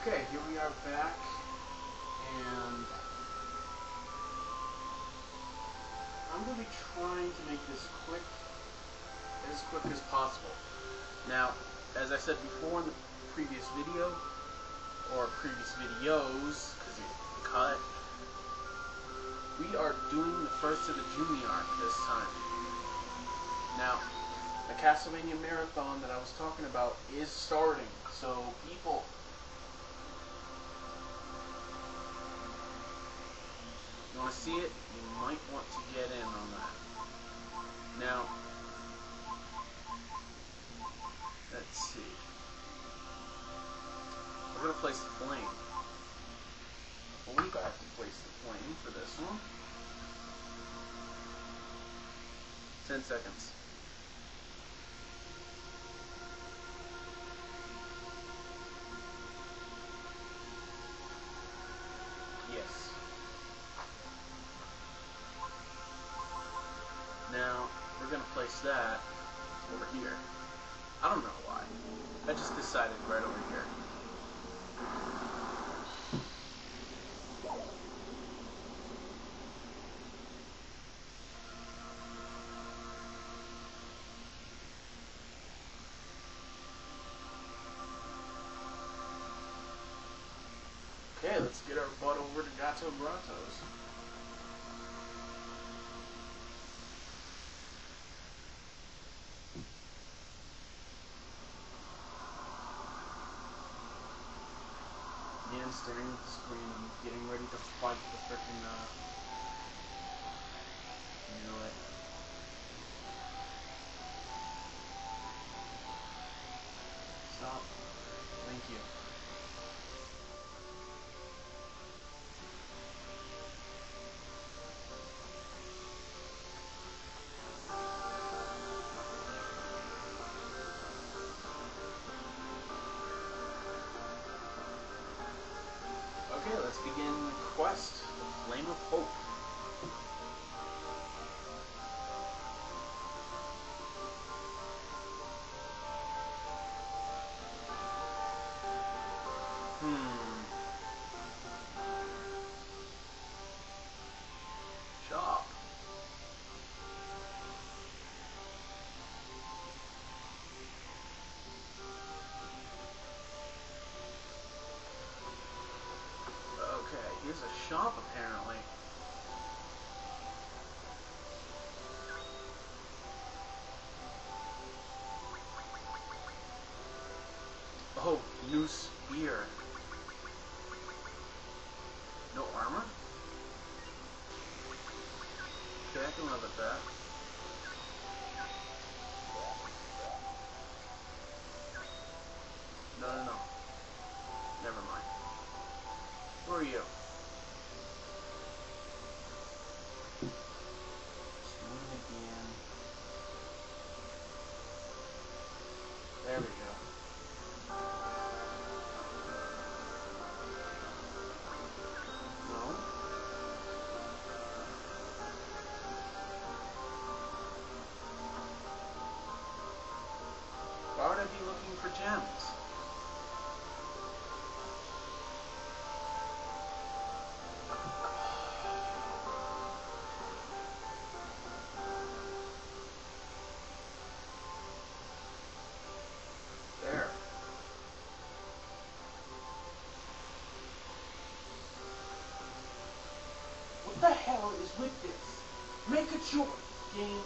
Okay, here we are back, and I'm going to be trying to make this quick, as quick as possible. Now, as I said before in the previous video, or previous videos, because you cut, we are doing the first of the Jumi arc this time. Now, the Castlevania Marathon that I was talking about is starting, so people to see it? You might want to get in on that. Now, let's see. We're going to place the flame. I believe I have to place the flame for this one. 10 seconds. That over here. I don't know why. I just decided right over here. Okay, let's get our butt over to Gato Grottoes. At the getting ready to fight the freaking, uh, Oh, new is with this? Make a choice, game.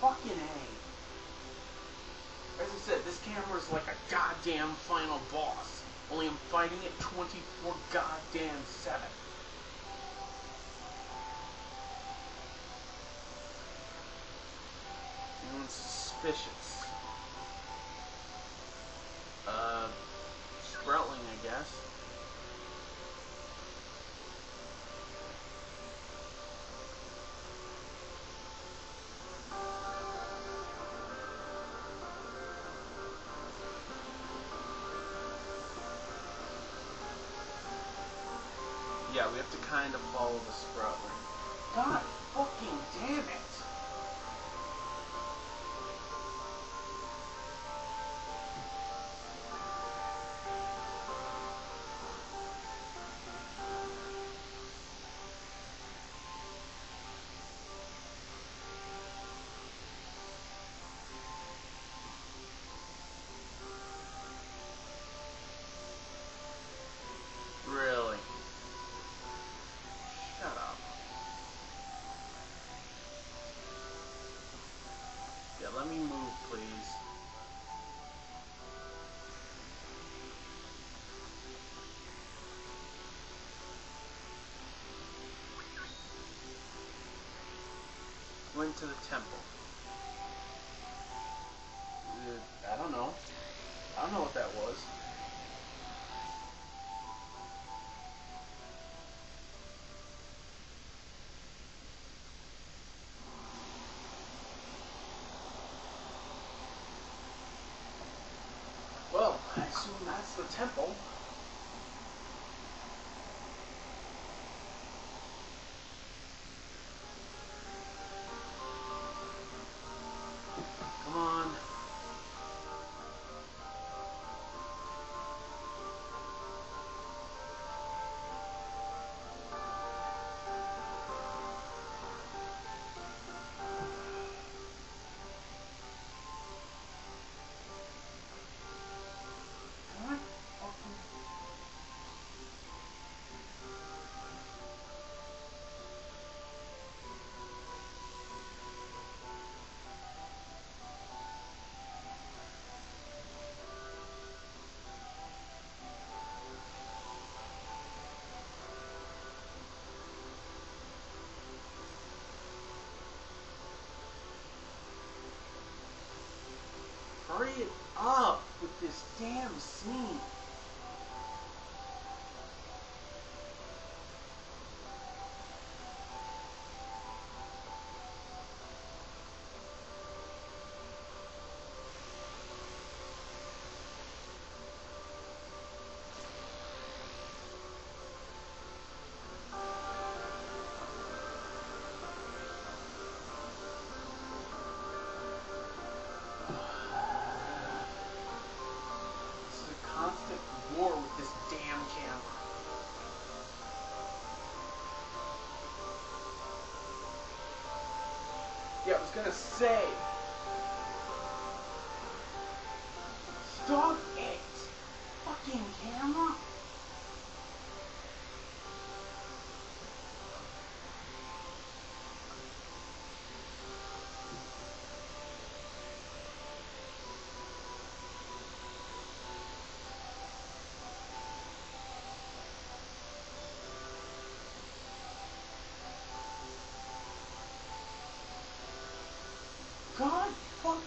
Fucking A. As I said, this camera is like a goddamn final boss. Only I'm fighting it 24 goddamn 7. Anyone suspicious? Uh, Sproutling, I guess. Yeah, we have to kind of follow the Sproutling. God fucking damn it. Let me move, please. Went to the temple. The temple. Say. Stop it! Fucking camera!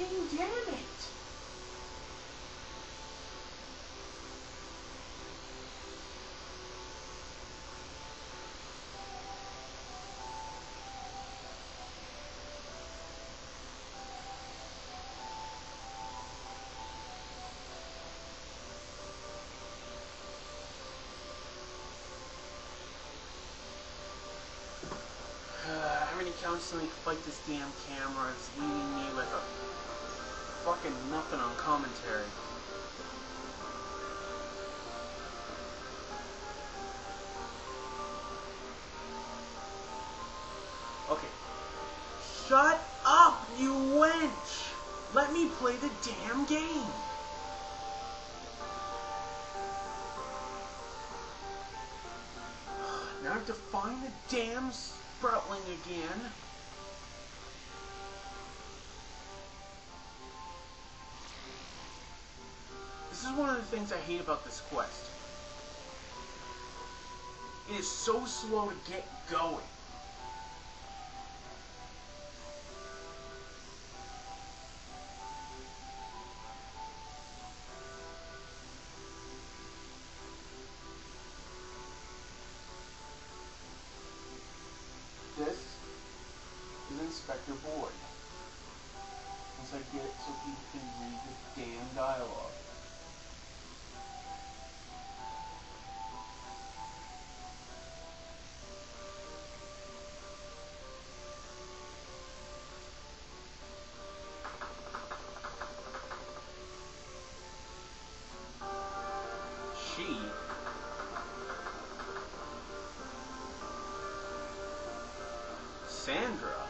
Fucking damn it! Constantly fight this damn camera is leaving me with a fucking nothing on commentary. Okay. Shut up, you wench! Let me play the damn game! Now I have to find the damn Sproutling again. Is one of the things I hate about this quest. It is so slow to get going. This is Inspector Boyd. Once I get so people can read the damn dialogue. Sandra